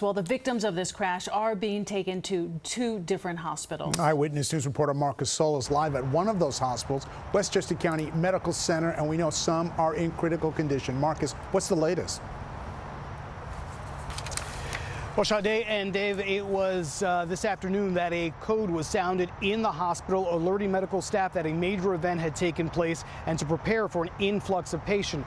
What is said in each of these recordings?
Well, the victims of this crash are being taken to two different hospitals. Eyewitness News reporter Marcus Solis live at one of those hospitals, Westchester County Medical Center, and we know some are in critical condition. Marcus, what's the latest? Well, Sade and Dave, it was uh, this afternoon that a code was sounded in the hospital, alerting medical staff that a major event had taken place and to prepare for an influx of patient,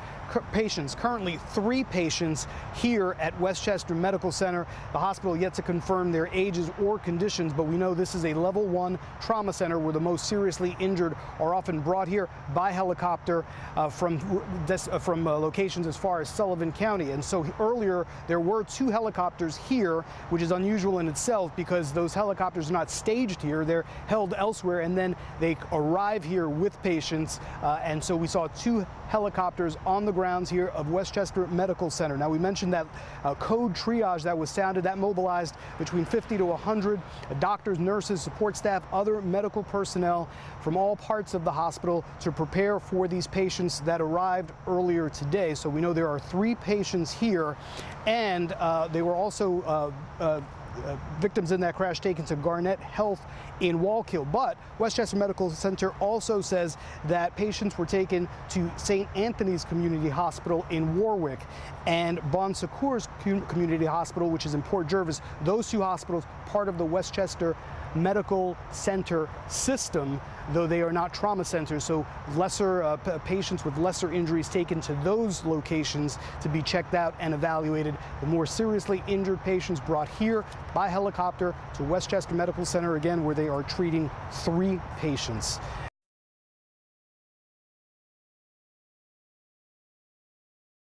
patients. Currently, three patients here at Westchester Medical Center. The hospital yet to confirm their ages or conditions, but we know this is a level one trauma center where the most seriously injured are often brought here by helicopter uh, from, uh, from uh, locations as far as Sullivan County. And so earlier, there were two helicopters here here, which is unusual in itself because those helicopters are not staged here. They're held elsewhere and then they arrive here with patients. Uh, and so we saw two helicopters on the grounds here of Westchester Medical Center. Now, we mentioned that uh, code triage that was sounded, that mobilized between 50 to 100 uh, doctors, nurses, support staff, other medical personnel from all parts of the hospital to prepare for these patients that arrived earlier today. So we know there are three patients here, and uh, they were also uh, uh, uh, victims in that crash taken to Garnett Health in Wallkill. But Westchester Medical Center also says that patients were taken to St. Anthony's Community Hospital in Warwick and Bon Secours Community Hospital, which is in Port Jervis. Those two hospitals, part of the Westchester Medical Center system, though they are not trauma centers. So lesser uh, patients with lesser injuries taken to those locations to be checked out and evaluated. The more seriously injured patients brought here by helicopter to Westchester Medical Center again, where they are treating three patients.